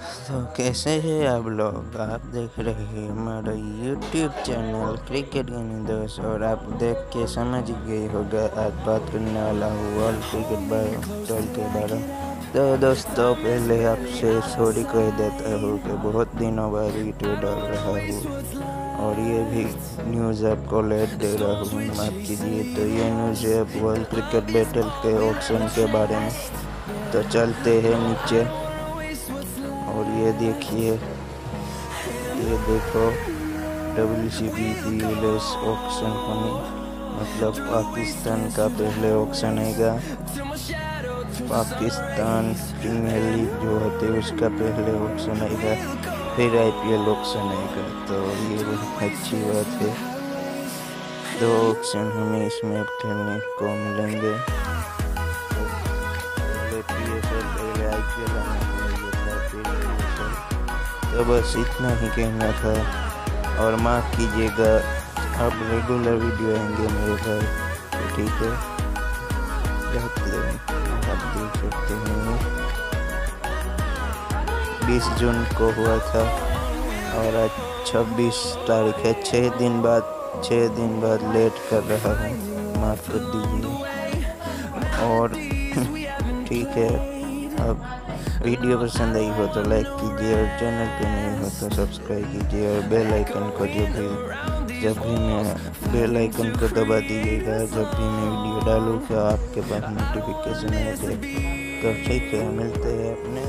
तो कैसे हैं आप लोग? आप देख रहे हैं हमारा यूट्यूब चैनल क्रिकेट गेमिंग दोस्त और आप देख के समझ गए होगा आज बात करने वाला हूँ वर्ल्ड क्रिकेट बारे के बारे में। तो दोस्तों, पहले आपसे सॉरी कह देता हूँ कि बहुत दिनों बाद वीडियो डाल रहा हूँ और ये भी न्यूज़ आपको लेट दे रहा हूँ माफ़ कीजिए। तो ये न्यूज़ है वर्ल्ड क्रिकेट बैटल के ऑप्शन के बारे में। तो चलते हैं नीचे। और ये देखिए, ये देखो W C B S option होने मतलब पाकिस्तान का पहले ऑप्शन आएगा पाकिस्तान प्रीमियर लीग जो होते है, उसका पहले ऑप्शन आएगा फिर आईपीएल ऑप्शन आएगा तो ये बहुत अच्छी बात है। दो ऑप्शन हमें इसमें खेलने को मिलेंगे। तो बस इतना ही कहना था। और माफ़ कीजिएगा, अब रेगुलर वीडियो आएँगे मेरे भाई तो ठीक है। आप देख सकते हैं। बीस जून को हुआ था। और आज छब्बीस तारीख है। छः दिन बाद छः दिन बाद लेट कर रहा हूँ। माफ़ कर दीजिए। और ठीक है। अब वीडियो पसंद आई हो तो लाइक कीजिए और चैनल पे नहीं हो तो सब्सक्राइब कीजिए और बेल आइकन को जो भी जब भी मैं बेल आइकन को दबा दीजिएगा, जब भी मैं वीडियो डालूँ तो आपके पास नोटिफिकेशन आ जाए तो ठीक है मिलते हैं अपने